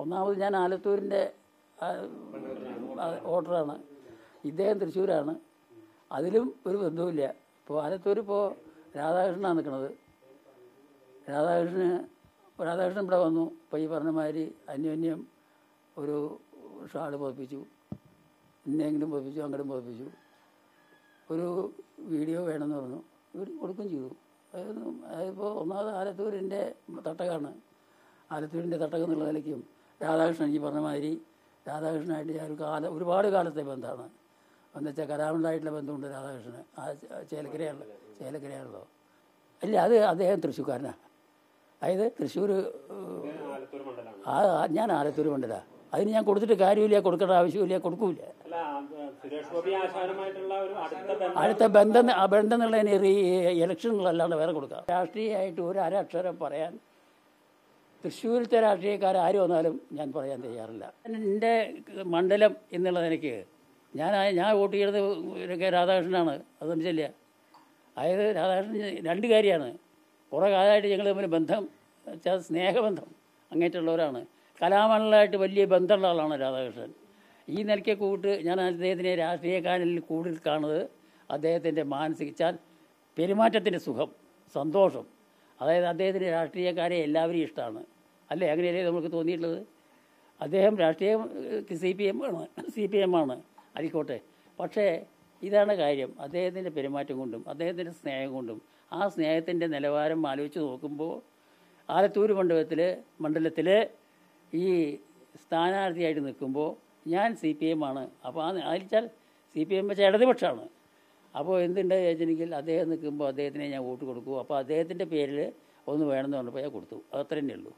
ഒന്നാമത് ഞാൻ ആലത്തൂരിന്റെ ഓർഡറാണ്. ഇദ്ദേഹം തൃശ്ശൂരാണ്. അതിലും ഒരു ബന്ധവുമില്ല. ഇപ്പോൾ ആലത്തൂർ ഇപ്പോൾ രാധാകൃഷ്ണനാണ് നിൽക്കുന്നത്. രാധാകൃഷ്ണന് രാധാകൃഷ്ണൻ ഇവിടെ വന്നു. ഇപ്പോൾ ഈ പറഞ്ഞമാതിരി അന്യോന്യം ഒരു ഷാൾ പതിപ്പിച്ചു. ഇന്നെങ്കിലും പതിപ്പിച്ചു അങ്ങോട്ടും പതിപ്പിച്ചു. ഒരു വീഡിയോ വേണമെന്ന് പറഞ്ഞു. വീഡിയോ കൊടുക്കുകയും ചെയ്തു. അതായത് അതിപ്പോൾ ഒന്നാമത് ആലത്തൂരിന്റെ തട്ടകമാണ്. ആലത്തൂരിന്റെ തട്ടകം എന്നുള്ള നിലയ്ക്കും രാധാകൃഷ്ണൻ ഈ പറഞ്ഞ മാതിരി രാധാകൃഷ്ണനായിട്ട് ഞാൻ ഒരു കാല ഒരുപാട് കാലത്തെ ബന്ധമാണ്. എന്ന് വെച്ചാൽ കലാമിലായിട്ടുള്ള ബന്ധമുണ്ട് രാധാകൃഷ്ണന്. ആ ചേലക്കരയാണല്ലോ ചേലക്കരയാണല്ലോ അല്ല അത് അദ്ദേഹം തൃശ്ശൂർക്കാരനാണ് അതായത് തൃശ്ശൂർ മണ്ഡലമാണ് ആ ഞാൻ ആലത്തൂർ മണ്ഡല. അതിന് ഞാൻ കൊടുത്തിട്ട് കാര്യമില്ല കൊടുക്കേണ്ട ആവശ്യമില്ല കൊടുക്കൂല. അടുത്ത ബന്ധം. ആ ബന്ധം എന്നുള്ളതിന് ഇലക്ഷനുകളല്ലാണ്ട് വേറെ കൊടുക്കാം. രാഷ്ട്രീയമായിട്ട് ഒരു അരക്ഷരം പറയാൻ തൃശ്ശൂരിലത്തെ രാഷ്ട്രീയക്കാർ ആര് വന്നാലും ഞാൻ പറയാൻ തയ്യാറില്ല. എന്റെ മണ്ഡലം എന്നുള്ളത് എനിക്ക് ഞാൻ ഞാൻ വോട്ട് ചെയ്തത് കെ രാധാകൃഷ്ണനാണ്. അത് മനസ്സില്ല അതായത് രാധാകൃഷ്ണൻ രണ്ട് കാര്യമാണ്. കുറേ കാലമായിട്ട് ഞങ്ങൾ തമ്മിൽ ബന്ധം സ്നേഹബന്ധം അങ്ങേറ്റുള്ളവരാണ്. കലാമണ്ഡലമായിട്ട് വലിയ ബന്ധമുള്ള ആളാണ് രാധാകൃഷ്ണൻ. ഈ നിലയ്ക്ക് കൂട്ട് ഞാൻ അദ്ദേഹത്തിനെ രാഷ്ട്രീയക്കാരിൽ കൂടുതൽ കാണുന്നത് അദ്ദേഹത്തിന്റെ മാനസികച്ചാൽ പെരുമാറ്റത്തിന്റെ സുഖം സന്തോഷം. അതായത് അദ്ദേഹത്തിന്റെ രാഷ്ട്രീയക്കാരെ എല്ലാവരെയും ഇഷ്ടമാണ്. അല്ലേ? അങ്ങനെയല്ലേ നമുക്ക് തോന്നിയിട്ടുള്ളത്? അദ്ദേഹം രാഷ്ട്രീയം സി പി എം ആണ്. സി പി എം ആണ്. ആയിക്കോട്ടെ. പക്ഷേ ഇതാണ് കാര്യം. അദ്ദേഹത്തിന്റെ പെരുമാറ്റം കൊണ്ടും അദ്ദേഹത്തിന്റെ സ്നേഹം കൊണ്ടും. ആ സ്നേഹത്തിന്റെ നിലവാരം ആലോചിച്ച് നോക്കുമ്പോൾ ആലത്തൂർ മണ്ഡലത്തിൽ മണ്ഡലത്തിൽ ഈ സ്ഥാനാർത്ഥിയായിട്ട് നിൽക്കുമ്പോൾ ഞാൻ സി പി എം ആണ്. അപ്പോൾ ആ അതിച്ചാൽ സി പി എം വെച്ചാൽ ഇടതുപക്ഷമാണ്. അപ്പോൾ എന്തുണ്ട് ചോദിച്ചെങ്കിൽ അദ്ദേഹം നിൽക്കുമ്പോൾ അദ്ദേഹത്തിനെ ഞാൻ വോട്ട് കൊടുക്കും. അപ്പോൾ അദ്ദേഹത്തിന്റെ പേരിൽ ഒന്ന് വേണമെന്ന് പറഞ്ഞപ്പോൾ ഞാൻ കൊടുത്തു. അത് അത്ര തന്നെ ഉള്ളൂ.